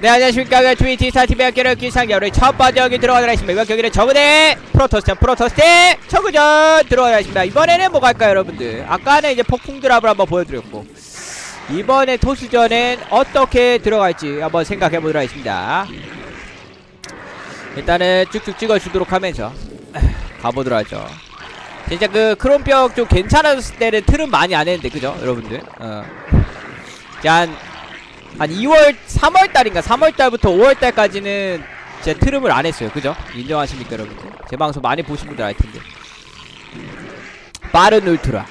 네 안녕하십니까. 그 트위티 스타TV 학교를 기상 겨울의 첫 번째 경기 들어가도록 하겠습니다. 이번 경기는 저그 대 프로토스 프로토스 대 저그전 들어가도록 하겠습니다. 이번에는 뭐가 할까요 여러분들? 아까는 이제 폭풍 드랍을 한번 보여드렸고 이번에 토스전엔 어떻게 들어갈지 한번 생각해 보도록 하겠습니다. 일단은 쭉쭉 찍어주도록 하면서 가보도록 하죠. 진짜 그 크롬병 좀 괜찮았을 때는 틀은 많이 안 했는데 그죠 여러분들? 어. 한, 한 2월 3월달인가? 3월달부터 5월달까지는 제 트름을 안 했어요. 그죠? 인정하십니까 여러분들? 제 방송 많이 보신 분들 알 텐데. 빠른 울트라.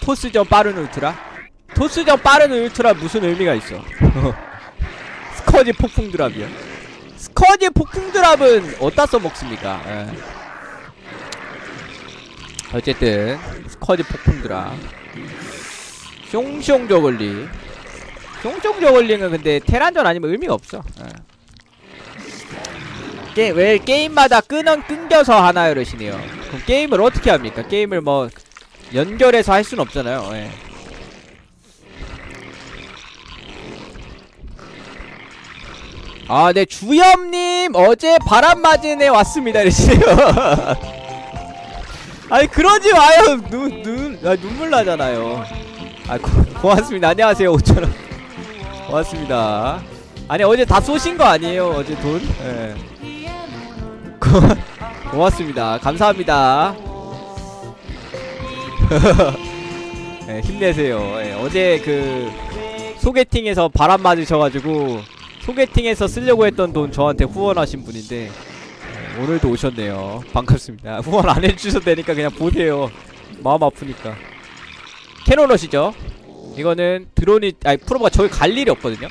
토스전 빠른 울트라? 토스전 빠른 울트라 무슨 의미가 있어? 스커지 폭풍 드랍이요. 스커지 폭풍 드랍은 어디다 써먹습니까? 예. 어쨌든 스커지 폭풍 드랍. 숑숑 저글리 숑숑 저글링은 근데 테란전 아니면 의미가 없어 예. 게, 왜 게임마다 끊은 끊겨서 하나요 이러시네요 그럼 게임을 어떻게 합니까 게임을 뭐 연결해서 할 수는 없잖아요 예. 아, 네, 주염님, 어제 바람 맞은 애 왔습니다, 이러시네요. 아니, 그러지 마요. 눈, 눈, 아, 눈물 나잖아요. 아, 고, 고맙습니다. 안녕하세요, 5천원. 고맙습니다. 아니, 어제 다 쏘신 거 아니에요, 어제 돈? 예. 고, 고맙습니다. 감사합니다. 예, 힘내세요. 예, 어제 그, 소개팅에서 바람 맞으셔가지고, 소개팅에서 쓰려고 했던 돈 저한테 후원하신 분인데 어, 오늘도 오셨네요 반갑습니다 후원 안 해주셔도 되니까 그냥 보세요 마음 아프니까 캐논러시죠 이거는 드론이 아니 프로가 저기 갈 일이 없거든요?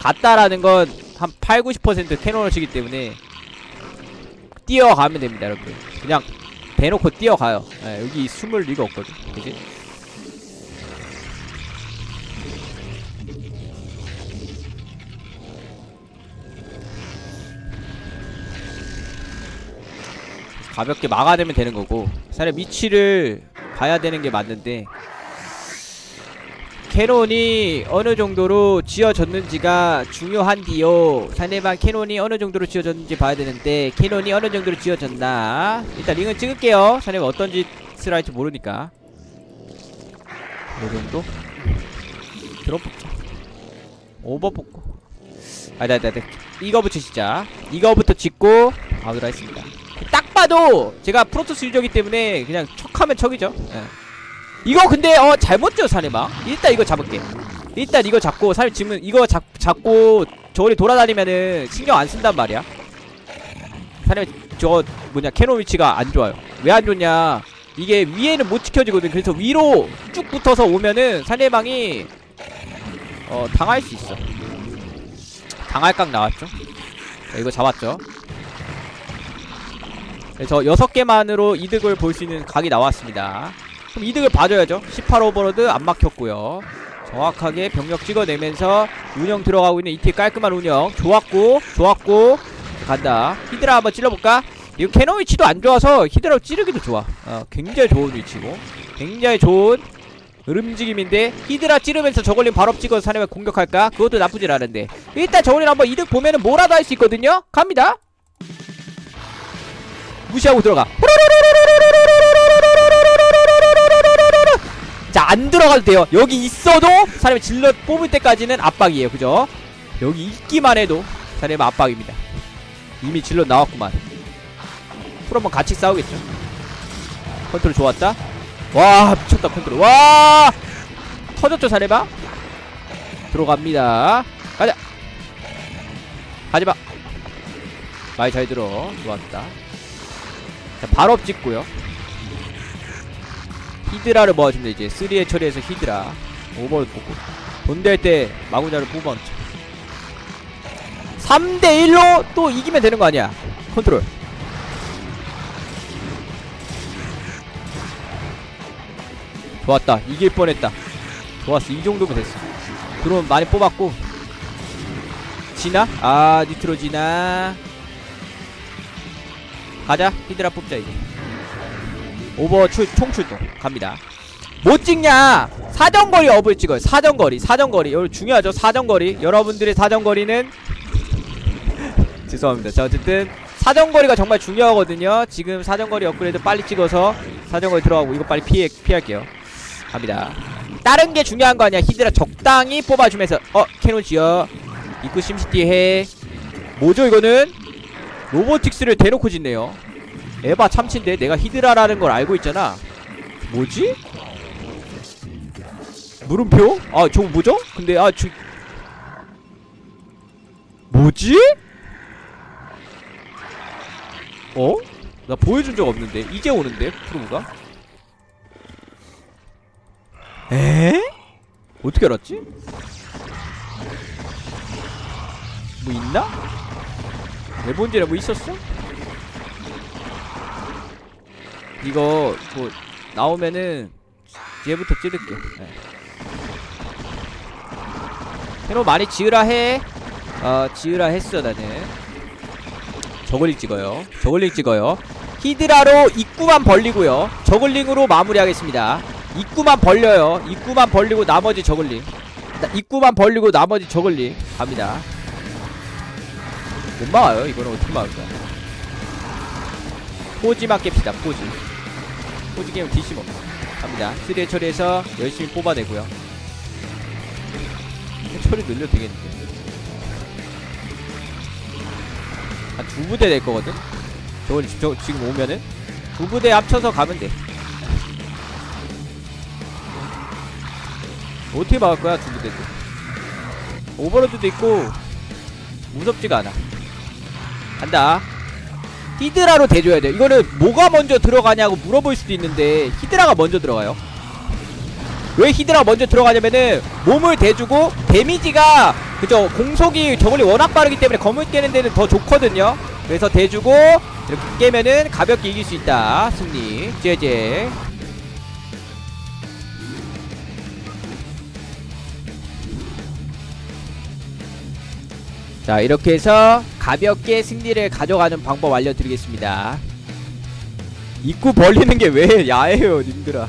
갔다라는 건 한 8, 90% 캐논러시기 때문에 뛰어가면 됩니다 여러분 그냥 대놓고 뛰어가요. 예, 여기 숨을 리가 없거든. 그지? 가볍게 막아내면 되는 거고 사실 위치를 봐야 되는 게 맞는데 cannon이 어느 정도로 지어졌는지가 중요한디요 상대방 cannon이 어느 정도로 지어졌는지 봐야 되는데 cannon이 어느 정도로 지어졌나? 일단 ling을 찍을게요. 상대방 어떤 짓을 할지 모르니까. 요 정도? 드론 뽑자. over 뽑고. 아니다 아니다 아니다 이거부터 진짜 이거부터 짓고 가도록 하겠습니다. 딱 봐도 제가 프로토스 유저기 때문에 그냥 척하면 척이죠. 예. 이거 근데 어 잘못 지어 사네방. 일단 이거 잡을게. 일단 이거 잡고 사실 지금 이거 잡, 잡고 저리 돌아다니면은 신경 안 쓴단 말이야. 사실 저 뭐냐 캐논 위치가 안 좋아요. 왜 안 좋냐? 이게 위에는 못 지켜지거든. 그래서 위로 쭉 붙어서 오면은 상대방이 어 당할 수 있어. 당할 각 나왔죠? 자, 이거 잡았죠? 그래서 6개만으로 이득을 볼 수 있는 각이 나왔습니다 그럼 이득을 봐줘야죠. 18 overlord 안 막혔고요. 정확하게 병력 찍어내면서 운영 들어가고 있는 이티 깔끔한 운영. 좋았고 좋았고. 간다. 히드라 한번 찔러볼까? 이거 cannon 위치도 안 좋아서 히드라 찌르기도 좋아. 어, 굉장히 좋은 위치고. 굉장히 좋은 움직임인데 히드라 찌르면서 저걸린 발업 찍어서 사내면 공격할까? 그것도 나쁘진 않은데. 일단 저걸린 한번 이득 보면은 뭐라도 할 수 있거든요? 갑니다. 무시하고 들어가 자안 들어가도 돼요. 여기 있어도 사람이 질러 뽑을 때까지는 압박이에요. 그죠? 여기 있기만 해도 사람이 압박입니다. 이미 질러 나왔구만. 풀 한번 같이 싸우겠죠? 컨트롤 좋았다? 와 미쳤다 컨트롤. 와! 터졌죠 사례바? 들어갑니다. 가자! 가지마! 말 잘 들어. 좋았다. 자 발업 찍고요 히드라를 모아줍니다 이제. 3에 처리해서 히드라. 오버를 뽑고. 돈될 때 마구냐를 뽑아놓죠. 3대1로 또 이기면 되는 거 아니야? 컨트롤. 좋았다. 이길 뻔했다. 좋았어. 이 정도면 됐어. 드론 많이 뽑았고. 지나? 아 니트로 지나. 가자. 히드라 뽑자 이제 over 출, 총출동. 갑니다. 못 찍냐? 사정거리 up을 찍어요. 사정거리 사정거리. 여기 중요하죠. 사정거리. 여러분들의 사정거리는? 죄송합니다. 자 어쨌든 사정거리가 정말 중요하거든요. 지금 사정거리 업그레이드 빨리 찍어서 사정거리 들어가고 이거 빨리 피해, 피할게요. 갑니다. 다른 게 중요한 거 아니야. 히드라 적당히 뽑아주면서. 어 cannon 지어. 입구 심시티 해. 뭐죠 이거는? robotics를 대놓고 짓네요 에바 참치인데 내가 히드라라는 걸 알고 있잖아 뭐지? 물음표? 아 저거 뭐죠? 근데 아 저... 뭐지? 어? 나 보여준 적 없는데 이제 오는데 프로브가? 에? 어떻게 알았지? 뭐 있나? 내 본질에 뭐 있었어? 이거 뭐 나오면은 뒤에부터 찌를게 네. 새로 많이 지으라 해. 어, 지으라 했어 나는. 저글링 찍어요. 저글링 찍어요. 히드라로 입구만 벌리고요. 저글링으로 마무리하겠습니다. 입구만 벌려요. 입구만 벌리고 나머지 저글링. 나- 입구만 벌리고 나머지 저글링 갑니다. 못 막아요. 이거는 어떻게 막을 거야? 포지만 깹시다. 포지. 포지 게임 DC 뭐. 갑니다. 3대 처리해서 열심히 뽑아내고요. 처리 늘려도 되겠는데. 한 두 부대 될 거거든? 저걸 지- 저, 지금 오면은? 두 부대 합쳐서 가면 돼. 어떻게 막을 거야, 두 부대도? 오버로드도 있고, 무섭지가 않아. 간다. 히드라로 대줘야 돼. 이거는 뭐가 먼저 들어가냐고 물어볼 수도 있는데, 히드라가 먼저 들어가요. 왜 히드라가 먼저 들어가냐면은 몸을 대주고 데미지가 그죠? 공속이 저걸리 워낙 빠르기 때문에 검을 깨는 데는 더 좋거든요. 그래서 대주고 이렇게 깨면은 가볍게 이길 수 있다. 승리. 제제 자 이렇게 해서 가볍게 승리를 가져가는 방법 알려드리겠습니다. 입구 벌리는 게 왜 야해요 님들아